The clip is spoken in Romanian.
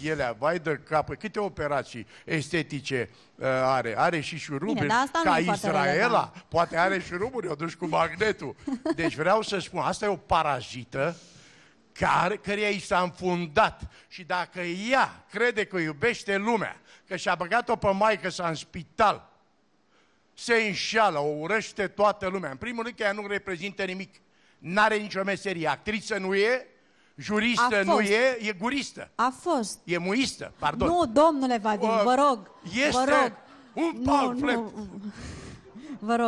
pielea, vai de capă, câte operații estetice uh, are? Are și șuruburi, Bine, dar asta nu ca e foarte Israela, relevant. poate are șuruburi, o duci cu magnetul. Deci vreau să spun, asta e o parazită care, căreia i s-a înfundat. Și dacă ea crede că iubește lumea, că și-a băgat-o pe maică sa în spital, se înșeală, o urăște toată lumea. În primul rând că ea nu reprezintă nimic. N-are nicio meserie. Actriță nu e, juristă A nu fost. e, e guristă. A fost. E muistă, pardon. Nu, domnule Vadim, Uh, vă rog. Este vă rog. un Nu, pamflet. nu. Vă rog.